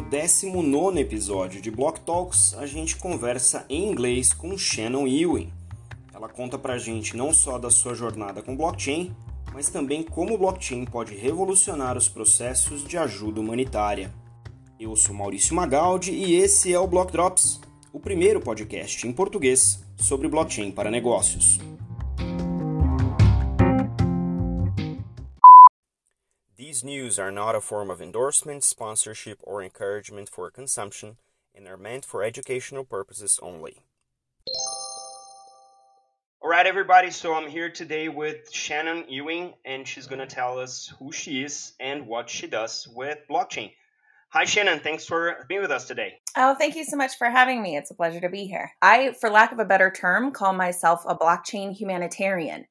No 19 episódio de Block Talks, a gente conversa em inglês com Shannon Ewing. Ela conta pra gente não só da sua jornada com blockchain, mas também como o blockchain pode revolucionar os processos de ajuda humanitária. Eu sou Maurício Magaldi e esse é o Block Drops, o primeiro podcast em português sobre blockchain para negócios. These news are not a form of endorsement, sponsorship, or encouragement for consumption and are meant for educational purposes only. All right, everybody. So I'm here today with Shannon Ewing, and she's going to tell us who she is and what she does with blockchain. Hi, Shannon. Thanks for being with us today. Oh, thank you so much for having me. It's a pleasure to be here. I, for lack of a better term, call myself a blockchain humanitarian.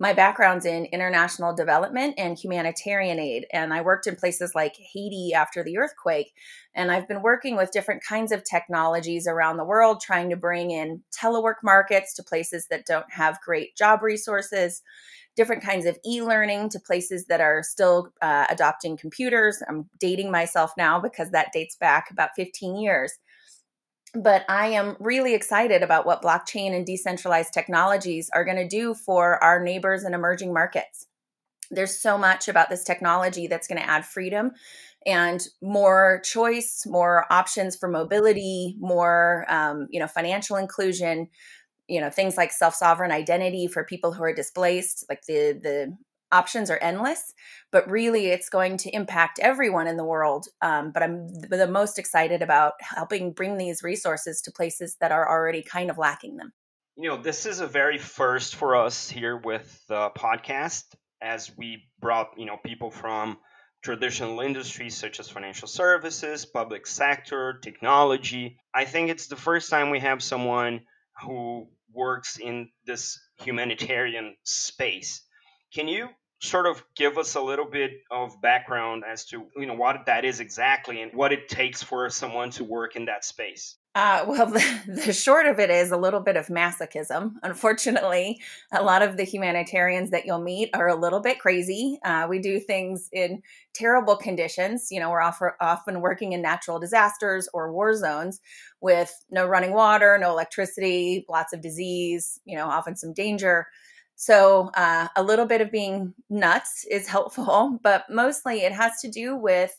My background's in international development and humanitarian aid, and I worked in places like Haiti after the earthquake. And I've been working with different kinds of technologies around the world, trying to bring in telework markets to places that don't have great job resources, different kinds of e learning to places that are still uh, adopting computers. I'm dating myself now because that dates back about 15 years but I am really excited about what blockchain and decentralized technologies are going to do for our neighbors and emerging markets. There's so much about this technology that's going to add freedom and more choice, more options for mobility, more um, you know financial inclusion. You know things like self sovereign identity for people who are displaced, like the the options are endless, but really it's going to impact everyone in the world. Um, but I'm the most excited about helping bring these resources to places that are already kind of lacking them. You know, this is a very first for us here with the podcast as we brought, you know, people from traditional industries such as financial services, public sector, technology. I think it's the first time we have someone who works in this humanitarian space. Can you sort of give us a little bit of background as to you know what that is exactly and what it takes for someone to work in that space? Uh, well the, the short of it is a little bit of masochism unfortunately. A lot of the humanitarians that you'll meet are a little bit crazy. Uh, we do things in terrible conditions. You know we're often working in natural disasters or war zones with no running water no electricity lots of disease you know often some danger so, uh, a little bit of being nuts is helpful, but mostly it has to do with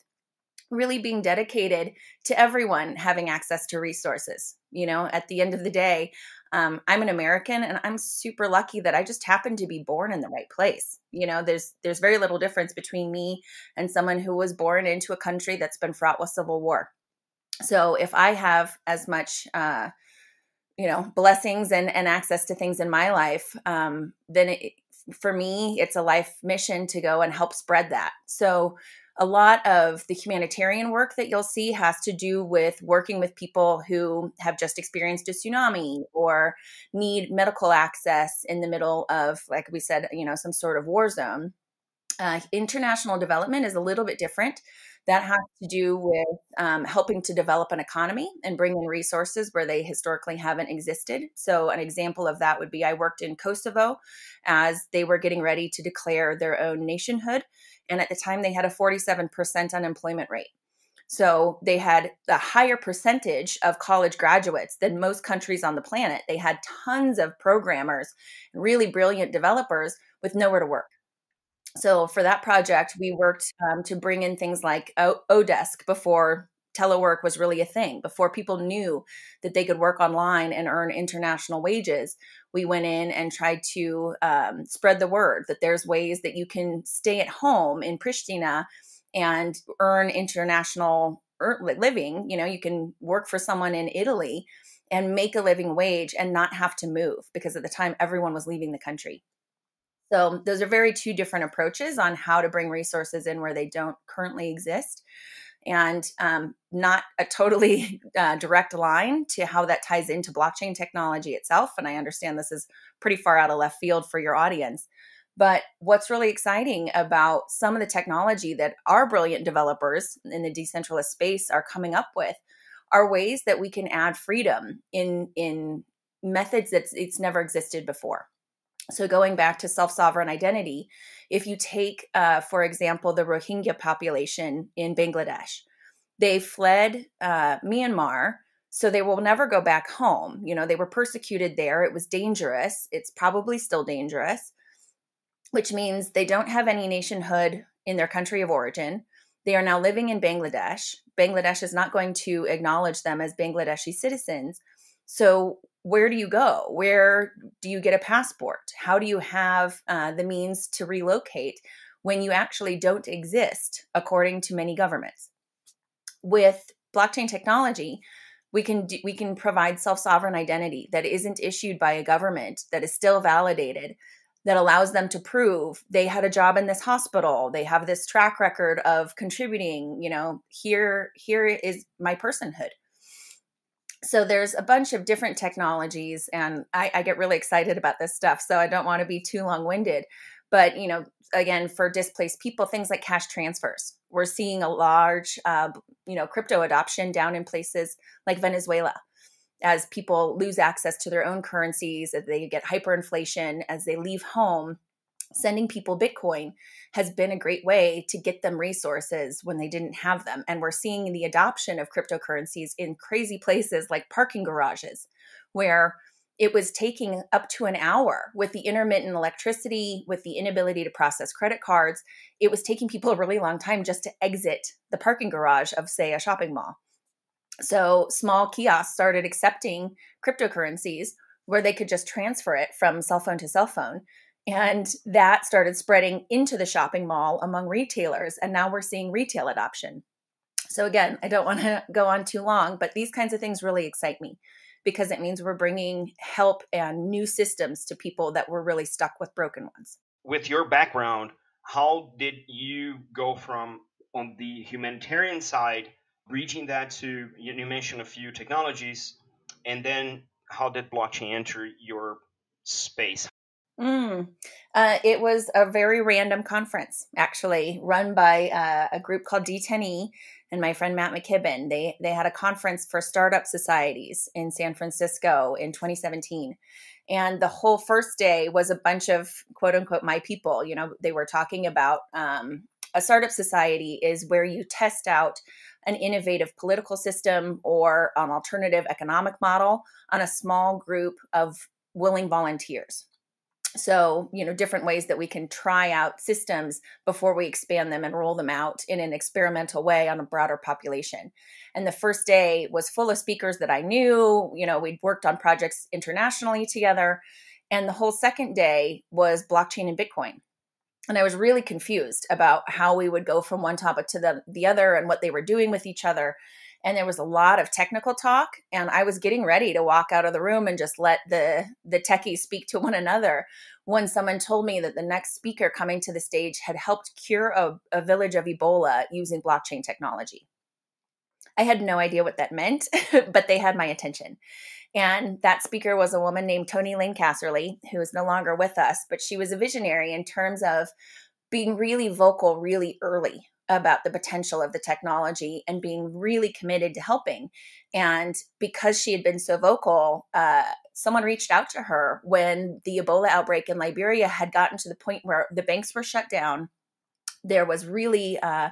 really being dedicated to everyone having access to resources. You know, at the end of the day, um, I'm an American and I'm super lucky that I just happened to be born in the right place. You know, there's there's very little difference between me and someone who was born into a country that's been fraught with civil war. So if I have as much uh, you know blessings and and access to things in my life um then it, for me it's a life mission to go and help spread that. So a lot of the humanitarian work that you'll see has to do with working with people who have just experienced a tsunami or need medical access in the middle of like we said you know some sort of war zone. Uh, international development is a little bit different that has to do with um, helping to develop an economy and bring in resources where they historically haven't existed. So, an example of that would be I worked in Kosovo as they were getting ready to declare their own nationhood. And at the time, they had a 47% unemployment rate. So they had a higher percentage of college graduates than most countries on the planet. They had tons of programmers, really brilliant developers with nowhere to work so for that project, we worked um, to bring in things like Odesk before telework was really a thing. Before people knew that they could work online and earn international wages, we went in and tried to um, spread the word that there's ways that you can stay at home in Pristina and earn international living. You know, you can work for someone in Italy and make a living wage and not have to move because at the time everyone was leaving the country. So those are very two different approaches on how to bring resources in where they don't currently exist and um, not a totally uh, direct line to how that ties into blockchain technology itself. And I understand this is pretty far out of left field for your audience. But what's really exciting about some of the technology that our brilliant developers in the decentralized space are coming up with are ways that we can add freedom in in methods that it's never existed before. So, going back to self sovereign identity, if you take, uh, for example, the Rohingya population in Bangladesh, They fled uh, Myanmar, so they will never go back home. You know, they were persecuted there. It was dangerous. It's probably still dangerous, which means they don't have any nationhood in their country of origin. They are now living in Bangladesh. Bangladesh is not going to acknowledge them as Bangladeshi citizens. So, where do you go? Where do you get a passport? How do you have uh, the means to relocate when you actually don't exist, according to many governments? With blockchain technology, we can do, we can provide self-sovereign identity that isn't issued by a government that is still validated that allows them to prove they had a job in this hospital they have this track record of contributing you know here here is my personhood so there's a bunch of different technologies and I, I get really excited about this stuff so i don't want to be too long-winded. But you know again for displaced people things like cash transfers. We're seeing a large uh, you know crypto adoption down in places like venezuela as people lose access to their own currencies as they get hyperinflation as they leave home sending people bitcoin has been a great way to get them resources when they didn't have them and we're seeing the adoption of cryptocurrencies in crazy places like parking garages where it was taking up to an hour with the intermittent electricity, with the inability to process credit cards. It was taking people a really long time just to exit the parking garage of, say, a shopping mall. So small kiosks started accepting cryptocurrencies where they could just transfer it from cell phone to cell phone. And that started spreading into the shopping mall among retailers. And now we're seeing retail adoption. So, again, I don't want to go on too long, but these kinds of things really excite me because it means we're bringing help and new systems to people that were really stuck with broken ones. With your background, how did you go from on the humanitarian side, reaching that to you mentioned a few technologies, and then how did blockchain enter your space? Mm. Uh, it was a very random conference, actually, run by uh, a group called D10E and my friend Matt McKibbin. They they had a conference for startup societies in San Francisco in 2017. And the whole first day was a bunch of quote unquote my people. You know, they were talking about um, a startup society is where you test out an innovative political system or an alternative economic model on a small group of willing volunteers so you know different ways that we can try out systems before we expand them and roll them out in an experimental way on a broader population. And the first day was full of speakers that i knew you know we'd worked on projects internationally together and the whole second day was blockchain and bitcoin. And i was really confused about how we would go from one topic to the, the other and what they were doing with each other and there was a lot of technical talk and i was getting ready to walk out of the room and just let the the techies speak to one another. When someone told me that the next speaker coming to the stage had helped cure a, a village of ebola using blockchain technology. I had no idea what that meant but they had my attention. And that speaker was a woman named Toni Lane Casserly, who is no longer with us, but she was a visionary in terms of being really vocal really early about the potential of the technology and being really committed to helping. And because she had been so vocal, uh, someone reached out to her when the Ebola outbreak in Liberia had gotten to the point where the banks were shut down. There was really uh,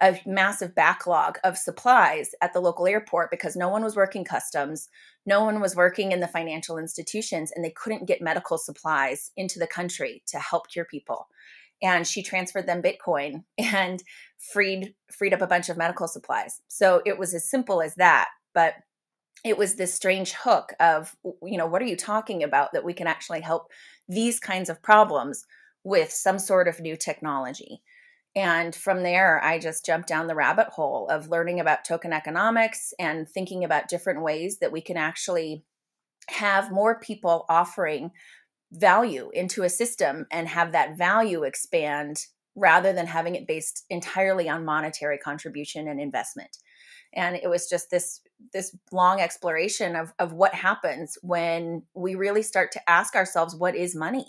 a massive backlog of supplies at the local airport because no one was working customs, no one was working in the financial institutions, and they couldn't get medical supplies into the country to help cure people and she transferred them bitcoin and freed freed up a bunch of medical supplies. So it was as simple as that but it was this strange hook of you know what are you talking about that we can actually help these kinds of problems with some sort of new technology? And from there i just jumped down the rabbit hole of learning about token economics and thinking about different ways that we can actually have more people offering value into a system and have that value expand rather than having it based entirely on monetary contribution and investment. And it was just this this long exploration of of what happens when we really start to ask ourselves what is money?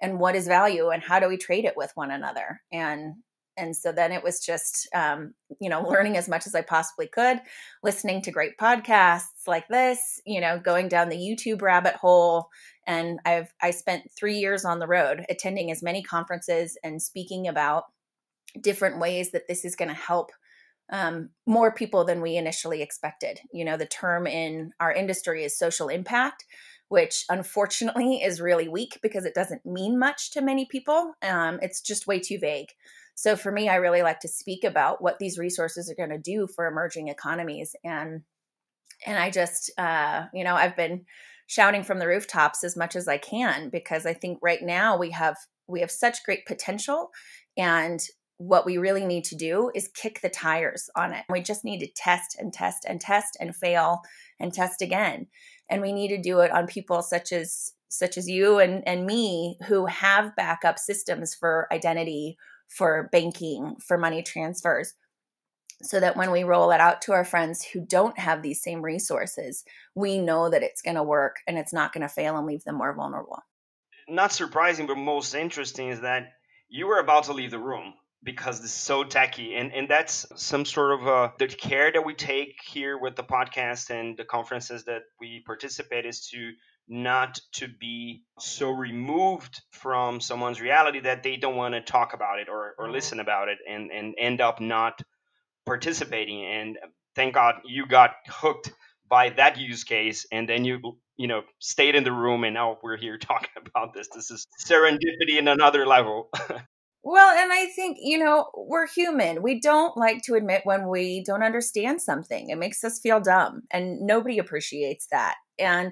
And what is value? And how do we trade it with one another? And and so then it was just um, you know learning as much as i possibly could listening to great podcasts like this you know going down the youtube rabbit hole and i've i spent three years on the road attending as many conferences and speaking about different ways that this is going to help um, more people than we initially expected. You know, the term in our industry is social impact, which unfortunately is really weak because it doesn't mean much to many people. Um, it's just way too vague. So for me, I really like to speak about what these resources are going to do for emerging economies, and and I just, uh, you know, I've been shouting from the rooftops as much as I can because I think right now we have we have such great potential and what we really need to do is kick the tires on it. We just need to test and test and test and fail and test again. And we need to do it on people such as such as you and, and me who have backup systems for identity, for banking, for money transfers. So that when we roll it out to our friends who don't have these same resources, we know that it's going to work and it's not going to fail and leave them more vulnerable. Not surprising, but most interesting is that you were about to leave the room because it's so techy and and that's some sort of uh, the care that we take here with the podcast and the conferences that we participate is to not to be so removed from someone's reality that they don't want to talk about it or, or mm-hmm. listen about it and and end up not participating and thank god you got hooked by that use case and then you you know stayed in the room and now we're here talking about this this is serendipity in another level Well, and I think, you know, we're human. We don't like to admit when we don't understand something. It makes us feel dumb, and nobody appreciates that. And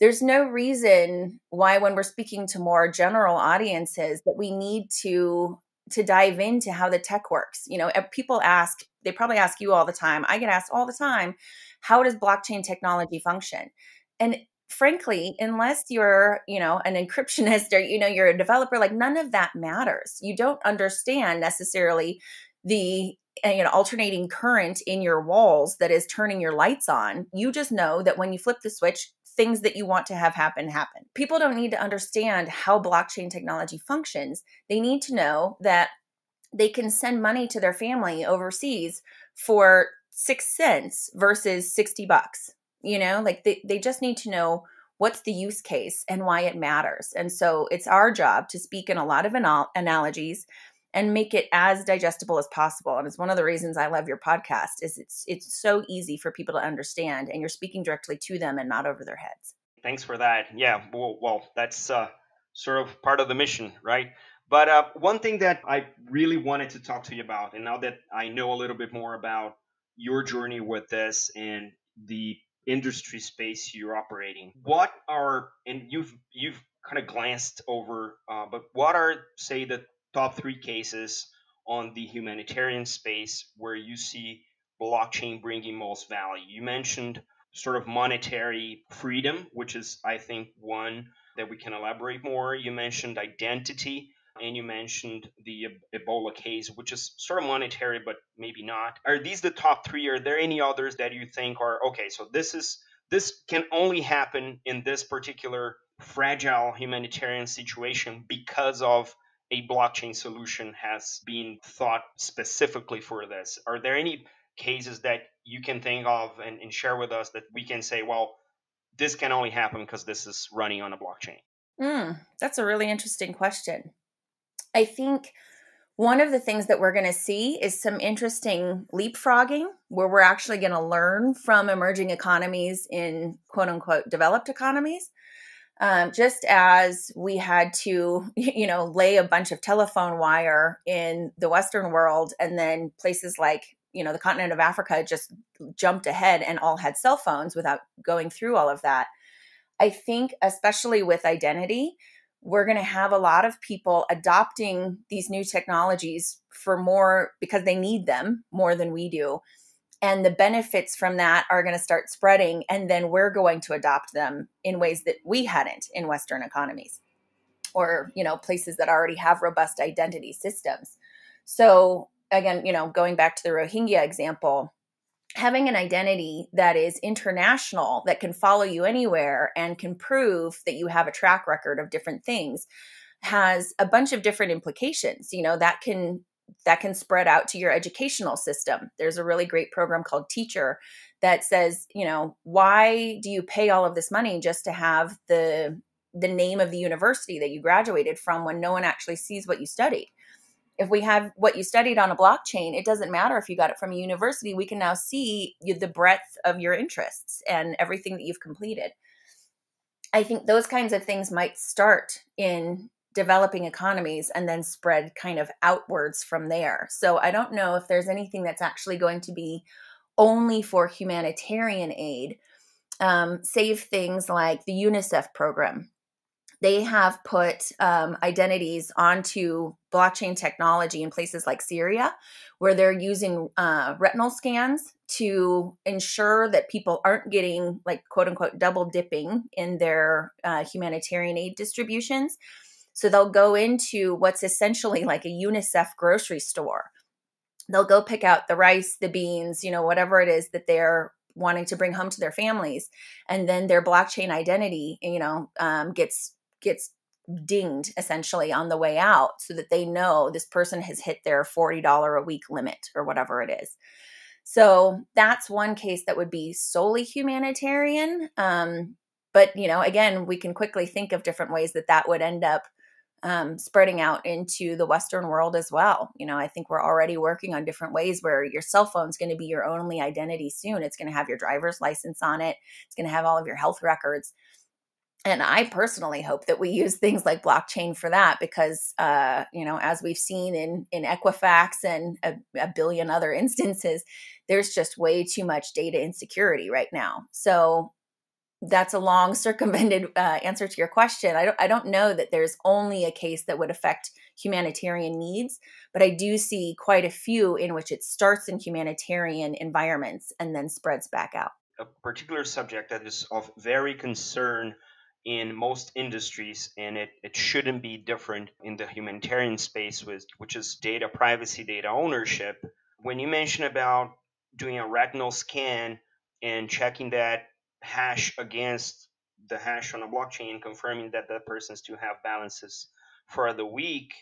there's no reason why when we're speaking to more general audiences that we need to to dive into how the tech works. You know, eh, people ask, they probably ask you all the time. I get asked all the time, how does blockchain technology function? And frankly unless you're you know an encryptionist or you know you're a developer like none of that matters you don't understand necessarily the uh, you know alternating current in your walls that is turning your lights on you just know that when you flip the switch things that you want to have happen happen people don't need to understand how blockchain technology functions they need to know that they can send money to their family overseas for 6 cents versus 60 bucks you know? Like they, they just need to know what's the use case and why it matters. And so it's our job to speak in a lot of anal- analogies and make it as digestible as possible. And it's one of the reasons i love your podcast is it's it's so easy for people to understand and you're speaking directly to them and not over their heads. Thanks for that. Yeah well, well that's uh, sort of part of the mission right but uh, one thing that i really wanted to talk to you about and now that i know a little bit more about your journey with this and the industry space you're operating. What are and you've you've kind of glanced over, uh, but what are say the top three cases on the humanitarian space where you see blockchain bringing most value? You mentioned sort of monetary freedom, which is I think one that we can elaborate more. You mentioned identity and you mentioned the Ebola case, which is sort of monetary, but maybe not. Are these the top three? Are there any others that you think are okay? So this is this can only happen in this particular fragile humanitarian situation because of a blockchain solution has been thought specifically for this. Are there any cases that you can think of and, and share with us that we can say, well, this can only happen because this is running on a blockchain? Mm, that's a really interesting question. I think one of the things that we're going to see is some interesting leapfrogging where we're actually going to learn from emerging economies in quote unquote developed economies. Um, just as we had to, you know, lay a bunch of telephone wire in the Western world, and then places like, you know, the continent of Africa just jumped ahead and all had cell phones without going through all of that. I think, especially with identity, we're going to have a lot of people adopting these new technologies for more because they need them more than we do. And the benefits from that are going to start spreading and then we're going to adopt them in ways that we hadn't in western economies or you know places that already have robust identity systems. So again you know going back to the rohingya example having an identity that is international that can follow you anywhere and can prove that you have a track record of different things has a bunch of different implications you know that can that can spread out to your educational system. There's a really great program called Teachur that says you know why do you pay all of this money just to have the the name of the university that you graduated from when no one actually sees what you studied if we have what you studied on a blockchain, it doesn't matter if you got it from a university. We can now see the breadth of your interests and everything that you've completed. I think those kinds of things might start in developing economies and then spread kind of outwards from there. So I don't know if there's anything that's actually going to be only for humanitarian aid, um, save things like the UNICEF program they have put um, identities onto blockchain technology in places like Syria, where they're using uh, retinal scans to ensure that people aren't getting, like, quote unquote, double dipping in their uh, humanitarian aid distributions. So they'll go into what's essentially like a UNICEF grocery store. They'll go pick out the rice, the beans, you know, whatever it is that they're wanting to bring home to their families and then their blockchain identity you know um, gets gets dinged essentially on the way out so that they know this person has hit their $40 a week limit or whatever it is. So that's one case that would be solely humanitarian. Um, but, you know, again, we can quickly think of different ways that that would end up um, spreading out into the Western world as well. You know, I think we're already working on different ways where your cell phone is going to be your only identity soon. It's going to have your driver's license on it, it's going to have all of your health records and I personally hope that we use things like blockchain for that because, uh, you know, as we've seen in in Equifax and a, a, billion other instances, there's just way too much data insecurity right now. So that's a long circumvented uh, answer to your question. I don't I don't know that there's only a case that would affect humanitarian needs, but I do see quite a few in which it starts in humanitarian environments and then spreads back out. A particular subject that is of very concern in most industries, and it, it shouldn't be different in the humanitarian space, with, which is data privacy, data ownership. When you mention about doing a retinal scan and checking that hash against the hash on a blockchain, confirming that that person still have balances for the week,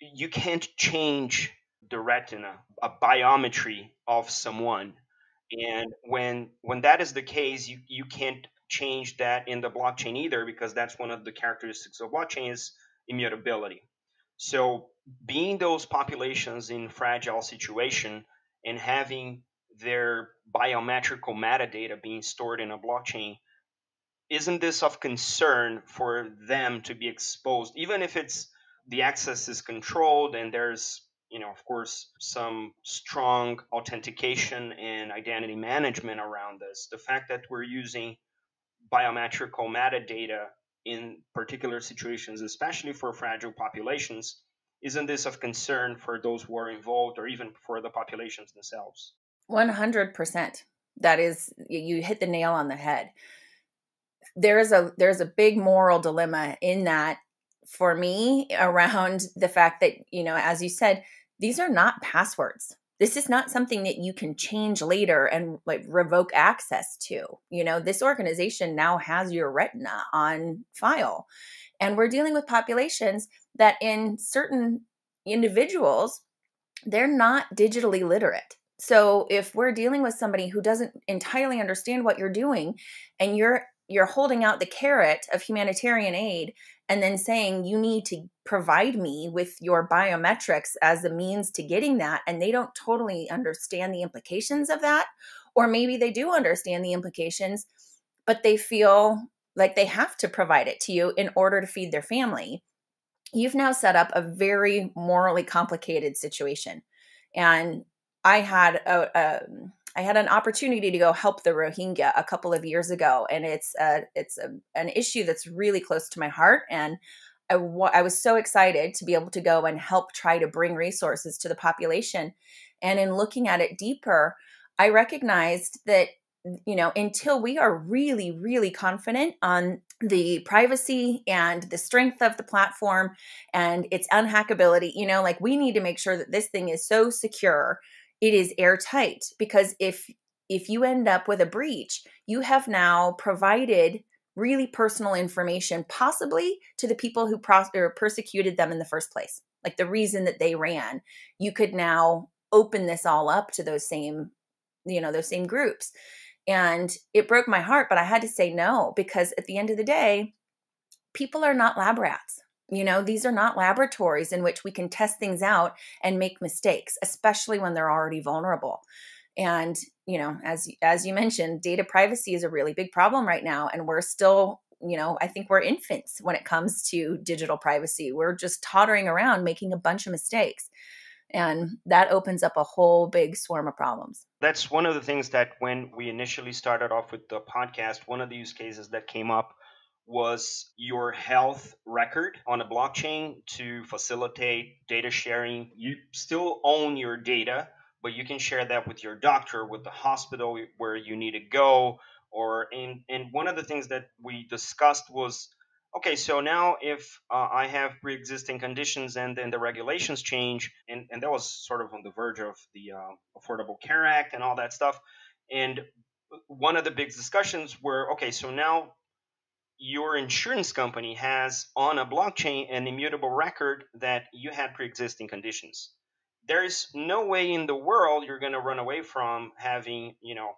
you can't change the retina, a biometry of someone. And when when that is the case, you, you can't change that in the blockchain either because that's one of the characteristics of blockchain is immutability. So being those populations in fragile situation and having their biometrical metadata being stored in a blockchain isn't this of concern for them to be exposed even if it's the access is controlled and there's you know of course some strong authentication and identity management around this the fact that we're using biometrical metadata in particular situations, especially for fragile populations, isn't this of concern for those who are involved or even for the populations themselves? 100%. That is, you hit the nail on the head. There is a there's a big moral dilemma in that for me around the fact that you know as you said these are not passwords this is not something that you can change later and like revoke access to you know? This organization now has your retina on file and we're dealing with populations that in certain individuals they're not digitally literate. So if we're dealing with somebody who doesn't entirely understand what you're doing and you're you're holding out the carrot of humanitarian aid and then saying you need to provide me with your biometrics as a means to getting that and they don't totally understand the implications of that or maybe they do understand the implications but they feel like they have to provide it to you in order to feed their family. You've now set up a very morally complicated situation and i had a, a I had an opportunity to go help the Rohingya a couple of years ago, and it's a, it's a, an issue that's really close to my heart. And I, I was so excited to be able to go and help try to bring resources to the population. And in looking at it deeper, I recognized that you know until we are really really confident on the privacy and the strength of the platform and its unhackability you know like we need to make sure that this thing is so secure it is airtight because if if you end up with a breach, you have now provided really personal information, possibly to the people who pros- persecuted them in the first place, like the reason that they ran. You could now open this all up to those same, you know, those same groups. And it broke my heart, but I had to say no because at the end of the day, people are not lab rats. You know, these are not laboratories in which we can test things out and make mistakes, especially when they're already vulnerable. And, you know, as as you mentioned, data privacy is a really big problem right now and we're still you know, I think we're infants when it comes to digital privacy. We're just tottering around making a bunch of mistakes. And that opens up a whole big swarm of problems. That's one of the things that when we initially started off with the podcast, one of the use cases that came up was your health record on a blockchain to facilitate data sharing. You still own your data, but you can share that with your doctor, with the hospital where you need to go, or in and one of the things that we discussed was okay so now if uh, i have pre-existing conditions and then the regulations change and, and that was sort of on the verge of the uh, affordable care act and all that stuff and one of the big discussions were okay so now your insurance company has on a blockchain an immutable record that you had pre-existing conditions. There's no way in the world you're going to run away from having you know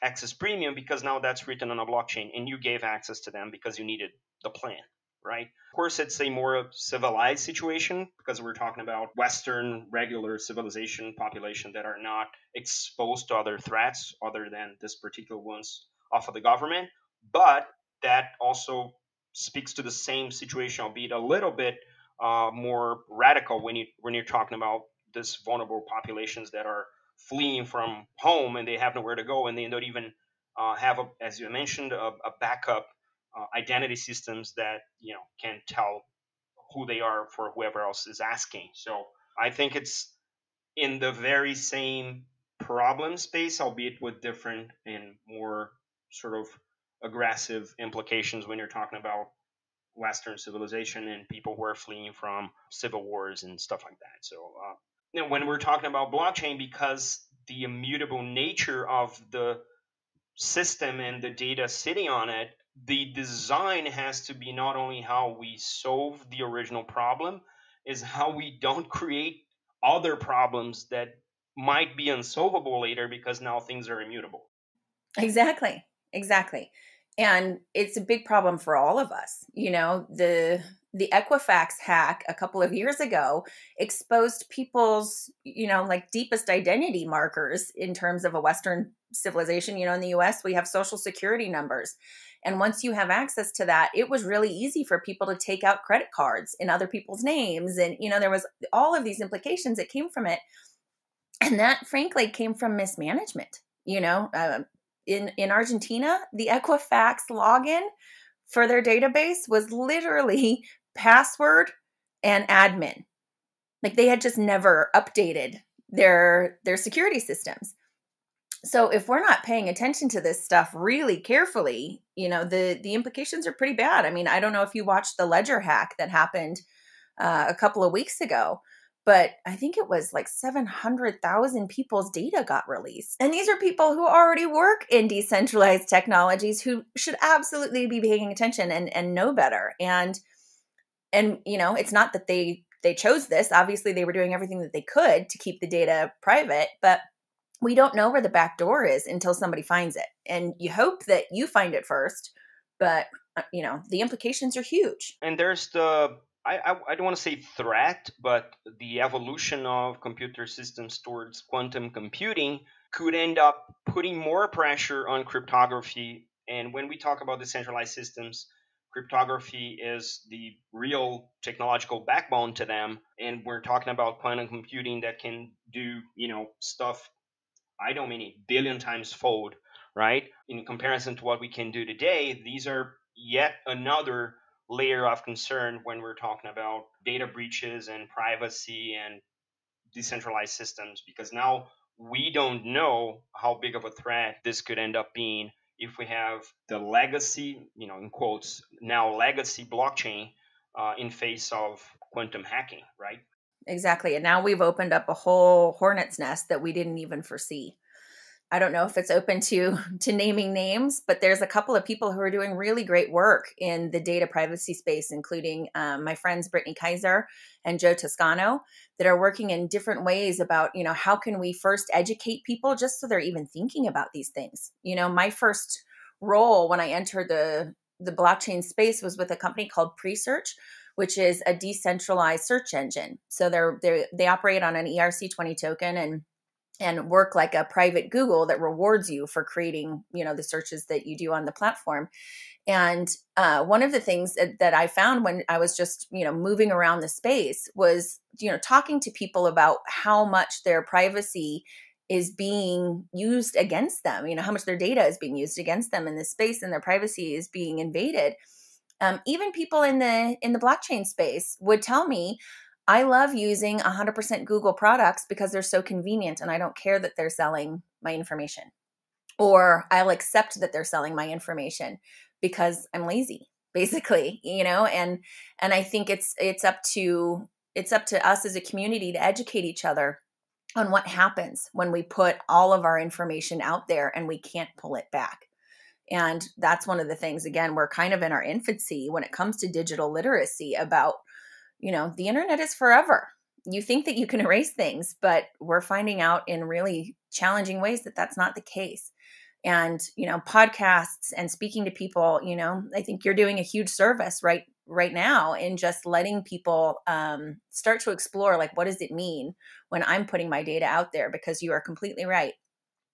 access premium because now that's written on a blockchain and you gave access to them because you needed the plan right? Of course it's a more civilized situation because we're talking about western regular civilization population that are not exposed to other threats other than this particular ones off of the government. But that also speaks to the same situation albeit a little bit uh, more radical when you when you're talking about this vulnerable populations that are fleeing from home and they have nowhere to go and they don't even uh, have, a, as you mentioned, a, a backup uh, identity systems that you know can tell who they are for whoever else is asking. So I think it's in the very same problem space, albeit with different and more sort of aggressive implications when you're talking about Western civilization and people who are fleeing from civil wars and stuff like that. So uh, you know, when we're talking about blockchain, because the immutable nature of the system and the data sitting on it, the design has to be not only how we solve the original problem, is how we don't create other problems that might be unsolvable later because now things are immutable. Exactly. Exactly. And it's a big problem for all of us. You know, the the Equifax hack a couple of years ago exposed people's, you know, like deepest identity markers in terms of a Western civilization. You know, in the US, we have social security numbers. And once you have access to that, it was really easy for people to take out credit cards in other people's names. And, you know, there was all of these implications that came from it. And that, frankly, came from mismanagement. You know, uh, in, in Argentina, the Equifax login for their database was literally password and admin. Like they had just never updated their their security systems. So if we're not paying attention to this stuff really carefully, you know, the the implications are pretty bad. I mean, I don't know if you watched the Ledger hack that happened uh, a couple of weeks ago, but I think it was like 700,000 people's data got released. And these are people who already work in decentralized technologies who should absolutely be paying attention and and know better. And and you know it's not that they they chose this obviously they were doing everything that they could to keep the data private but we don't know where the back door is until somebody finds it and you hope that you find it first but uh, you know the implications are huge and there's the I, I, I don't want to say threat, but the evolution of computer systems towards quantum computing could end up putting more pressure on cryptography. And when we talk about decentralized systems, cryptography is the real technological backbone to them and we're talking about quantum computing that can do you know stuff i don't mean a billion times fold right in comparison to what we can do today these are yet another layer of concern when we're talking about data breaches and privacy and decentralized systems because now we don't know how big of a threat this could end up being if we have the legacy, you know, in quotes, now legacy blockchain uh, in face of quantum hacking, right? Exactly. And now we've opened up a whole hornet's nest that we didn't even foresee. I don't know if it's open to to naming names, but there's a couple of people who are doing really great work in the data privacy space, including um, my friends Brittany Kaiser and Joe Toscano, that are working in different ways about you know how can we first educate people just so they're even thinking about these things. You know, my first role when I entered the the blockchain space was with a company called Presearch, which is a decentralized search engine. So they're, they they operate on an ERC20 token and and work like a private Google that rewards you for creating, you know, the searches that you do on the platform. And uh, one of the things that, that I found when I was just, you know, moving around the space was, you know, talking to people about how much their privacy is being used against them, you know, how much their data is being used against them in this space and their privacy is being invaded. Um, even people in the in the blockchain space would tell me I love using 100% Google products because they're so convenient and I don't care that they're selling my information. Or I'll accept that they're selling my information because I'm lazy, basically, you know, and and I think it's it's up to it's up to us as a community to educate each other on what happens when we put all of our information out there and we can't pull it back. And that's one of the things again, we're kind of in our infancy when it comes to digital literacy about you know, the internet is forever. You think that you can erase things, but we're finding out in really challenging ways that that's not the case. And, you know, podcasts and speaking to people, you know, I think you're doing a huge service right right now in just letting people um, start to explore like what does it mean when i'm putting my data out there because you are completely right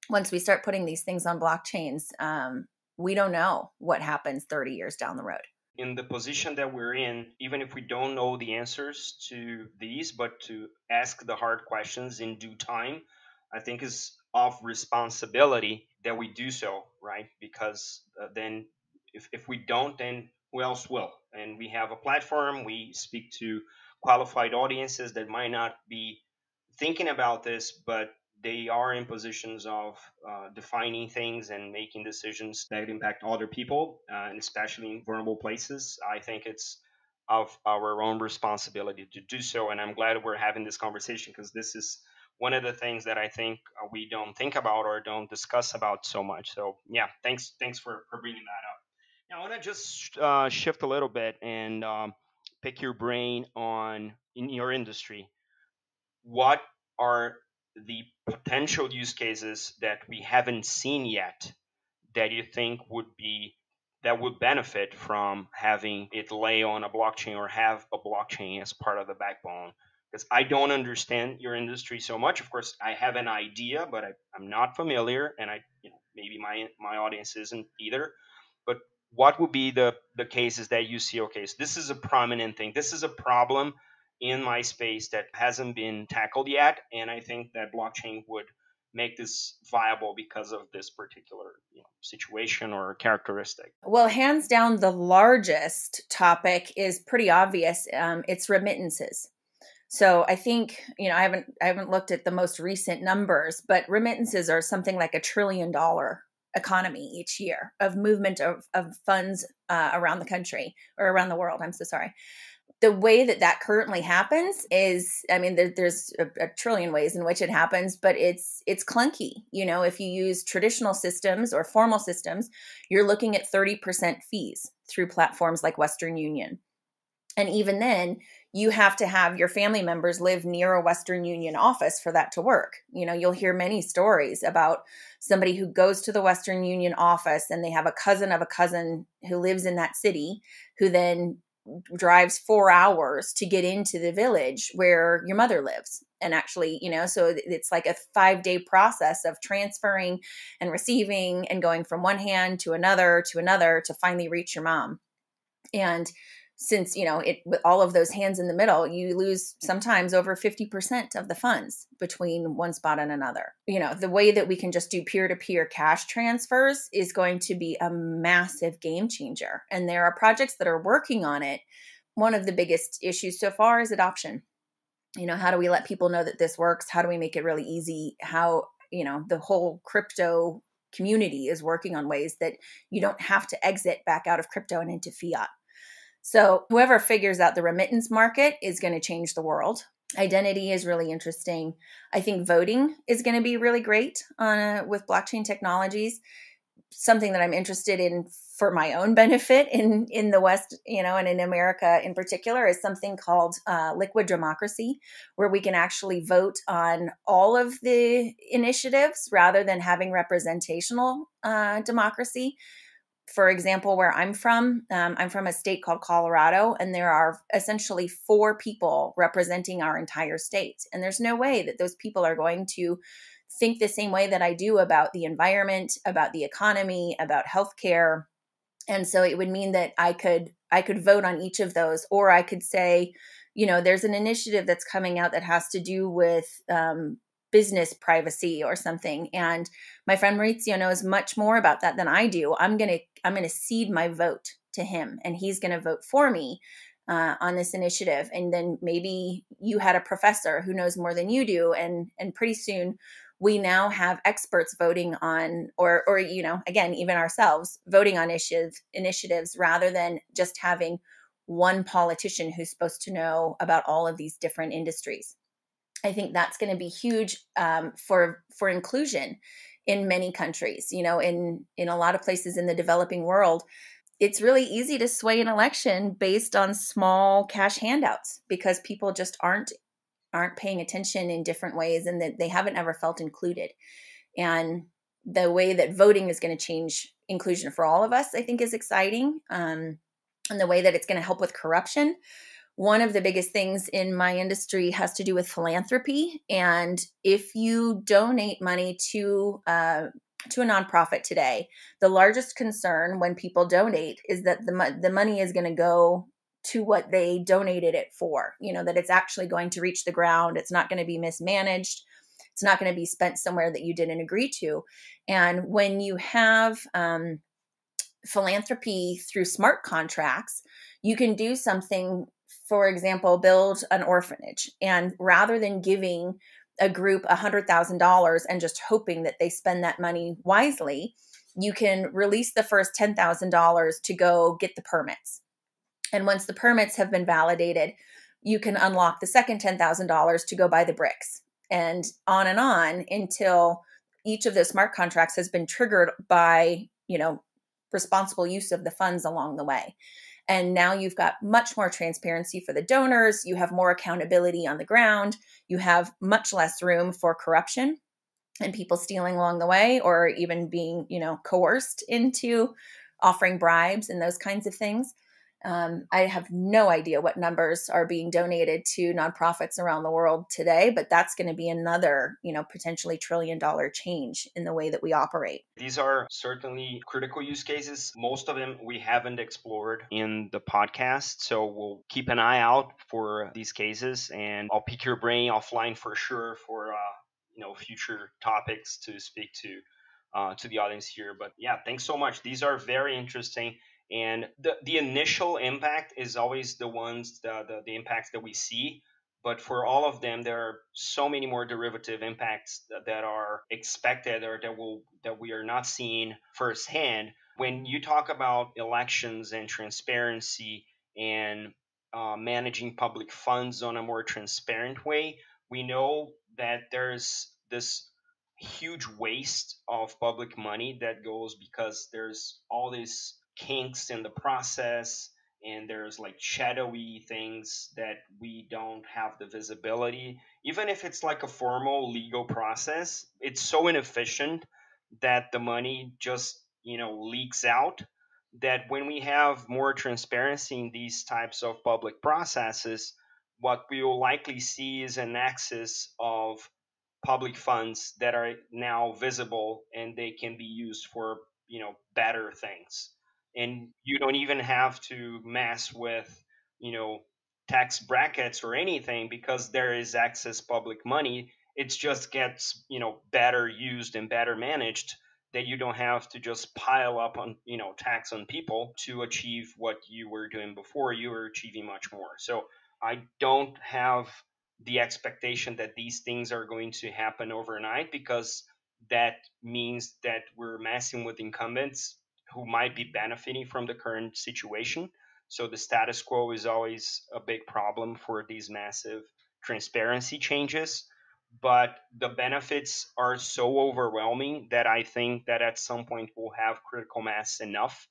once we start putting these things on blockchains um, we don't know what happens 30 years down the road in the position that we're in, even if we don't know the answers to these, but to ask the hard questions in due time, I think is of responsibility that we do so, right? Because uh, then if, if we don't, then who else will? And we have a platform, we speak to qualified audiences that might not be thinking about this, but they are in positions of uh, defining things and making decisions that impact other people, uh, and especially in vulnerable places. I think it's of our own responsibility to do so. And I'm glad we're having this conversation because this is one of the things that I think uh, we don't think about or don't discuss about so much. So yeah, thanks thanks for, for bringing that up. Now I want to just uh, shift a little bit and um, pick your brain on in your industry. What are the potential use cases that we haven't seen yet that you think would be that would benefit from having it lay on a blockchain or have a blockchain as part of the backbone? Because i don't understand your industry so much. Of course i have an idea but I, am not familiar and i you know maybe my my audience isn't either. But what would be the the cases that you see? Okay so this is a prominent thing. This is a problem in my space that hasn't been tackled yet. And I think that blockchain would make this viable because of this particular you know, situation or characteristic? Well, hands down, the largest topic is pretty obvious. Um, it's remittances. So I think you know I haven't I haven't looked at the most recent numbers, but remittances are something like a trillion dollar economy each year of movement of, of funds uh, around the country or around the world. I'm so sorry the way that that currently happens is i mean there, there's a, a, trillion ways in which it happens but it's it's clunky you know? If you use traditional systems or formal systems you're looking at 30% fees through platforms like western union. And even then you have to have your family members live near a western union office for that to work. You know you'll hear many stories about somebody who goes to the western union office and they have a cousin of a cousin who lives in that city who then drives four hours to get into the village where your mother lives. And actually you know so it's like a five day process of transferring and receiving and going from one hand to another to another to finally reach your mom. And since you know it with all of those hands in the middle you lose sometimes over 50% of the funds between one spot and another. You know the way that we can just do peer-to-peer cash transfers is going to be a massive game changer. And there are projects that are working on it. One of the biggest issues so far is adoption. You know how do we let people know that this works? How do we make it really easy? How you know the whole crypto community is working on ways that you don't have to exit back out of crypto and into fiat so, whoever figures out the remittance market is going to change the world. Identity is really interesting. I think voting is going to be really great on a, with blockchain technologies. Something that I'm interested in for my own benefit in in the West, you know, and in America in particular, is something called uh, liquid democracy, where we can actually vote on all of the initiatives rather than having representational uh, democracy for example, where I'm from, um, I'm from a state called Colorado, and there are essentially four people representing our entire state. And there's no way that those people are going to think the same way that I do about the environment, about the economy, about healthcare. And so it would mean that I could I could vote on each of those, or I could say, you know, there's an initiative that's coming out that has to do with um, business privacy or something and my friend Maurizio knows much more about that than I do I'm going to I'm going to cede my vote to him and he's going to vote for me uh, on this initiative and then maybe you had a professor who knows more than you do and and pretty soon we now have experts voting on or or you know again even ourselves voting on initiatives initiatives rather than just having one politician who's supposed to know about all of these different industries I think that's going to be huge um, for for inclusion in many countries. You know, in in a lot of places in the developing world, it's really easy to sway an election based on small cash handouts because people just aren't aren't paying attention in different ways and that they haven't ever felt included. And the way that voting is going to change inclusion for all of us, I think, is exciting. Um, and the way that it's going to help with corruption one of the biggest things in my industry has to do with philanthropy. And if you donate money to uh, to a nonprofit today, the largest concern when people donate is that the the money is going to go to what they donated it for. You know that it's actually going to reach the ground. It's not going to be mismanaged. It's not going to be spent somewhere that you didn't agree to. And when you have um, philanthropy through smart contracts, you can do something for example, build an orphanage. And rather than giving a group $100,000 and just hoping that they spend that money wisely, you can release the first $10,000 to go get the permits. And once the permits have been validated, you can unlock the second $10,000 to go buy the bricks and on and on until each of those smart contracts has been triggered by, you know, responsible use of the funds along the way. And now you've got much more transparency for the donors. You have more accountability on the ground. You have much less room for corruption and people stealing along the way or even being, you know, coerced into offering bribes and those kinds of things. Um, I have no idea what numbers are being donated to nonprofits around the world today, but that's going to be another, you know, potentially trillion dollar change in the way that we operate. These are certainly critical use cases. Most of them we haven't explored in the podcast, so we'll keep an eye out for these cases, and I'll pick your brain offline for sure for uh, you know future topics to speak to. Uh, to the audience here. But yeah, thanks so much. These are very interesting and the, the initial impact is always the ones the, the, the impacts that we see. But for all of them there are so many more derivative impacts that, that are expected or that will that we are not seeing firsthand. When you talk about elections and transparency and uh, managing public funds on a more transparent way we know that there's this huge waste of public money that goes because there's all these kinks in the process and there's like shadowy things that we don't have the visibility. Even if it's like a formal legal process it's so inefficient that the money just you know leaks out that when we have more transparency in these types of public processes what we will likely see is an axis of public funds that are now visible and they can be used for you know better things and you don't even have to mess with you know tax brackets or anything because there is access public money. It just gets you know better used and better managed that you don't have to just pile up on you know tax on people to achieve what you were doing before. You were achieving much more. So i don't have the expectation that these things are going to happen overnight because that means that we're messing with incumbents who might be benefiting from the current situation. So the status quo is always a big problem for these massive transparency changes. But the benefits are so overwhelming that I think that at some point we'll have critical mass enough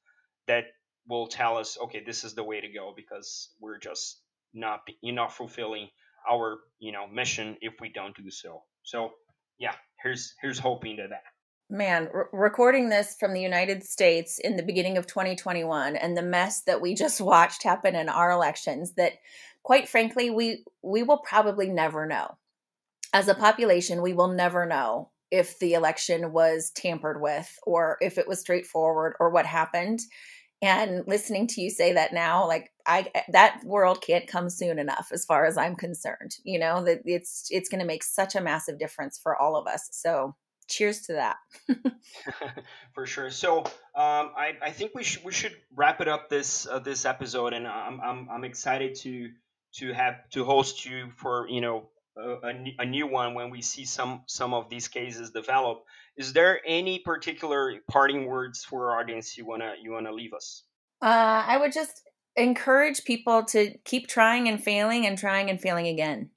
that will tell us, okay, this is the way to go because we're just not not fulfilling our you know mission if we don't do so. So yeah, here's here's hoping to that. Man, re- recording this from the United States in the beginning of 2021 and the mess that we just watched happen in our elections that quite frankly we we will probably never know. As a population, we will never know if the election was tampered with or if it was straightforward or what happened. And listening to you say that now, like I that world can't come soon enough as far as I'm concerned. You know, that it's it's going to make such a massive difference for all of us. So cheers to that. For sure. So um, I, I think we should we should wrap it up this uh, this episode, and I'm, I'm I'm excited to to have to host you for you know a, a, new one when we see some some of these cases develop. Is there any particular parting words for our audience you wanna you wanna leave us? Uh, I would just encourage people to keep trying and failing and trying and failing again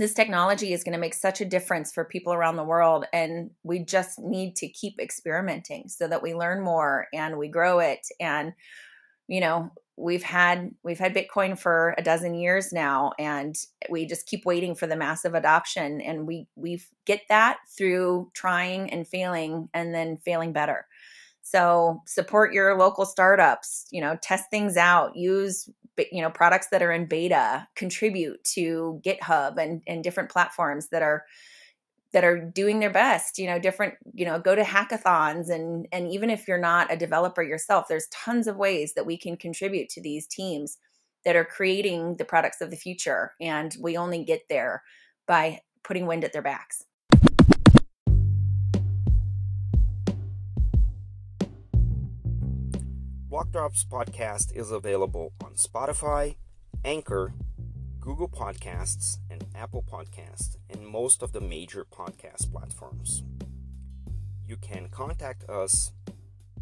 this technology is going to make such a difference for people around the world and we just need to keep experimenting so that we learn more and we grow it. And you know we've had we've had bitcoin for a dozen years now and we just keep waiting for the massive adoption and we we get that through trying and failing and then failing better so support your local startups, you know, test things out, use you know products that are in beta, contribute to GitHub and and different platforms that are that are doing their best you know different you know go to hackathons and and even if you're not a developer yourself there's tons of ways that we can contribute to these teams that are creating the products of the future and we only get there by putting wind at their backs Block Drops podcast is available on Spotify, Anchor, Google Podcasts, and Apple Podcasts, and most of the major podcast platforms. You can contact us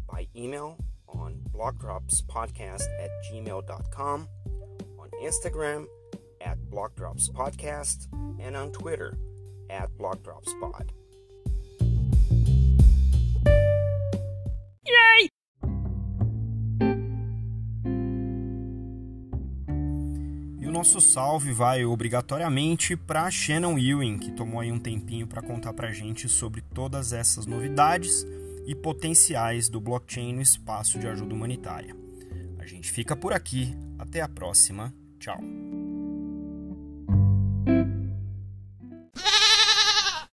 by email on blockdropspodcast at gmail.com, on Instagram at blockdropspodcast, and on Twitter at blockdropspod. Nosso salve vai obrigatoriamente para Shannon Ewing, que tomou aí um tempinho para contar para gente sobre todas essas novidades e potenciais do blockchain no espaço de ajuda humanitária. A gente fica por aqui, até a próxima, tchau.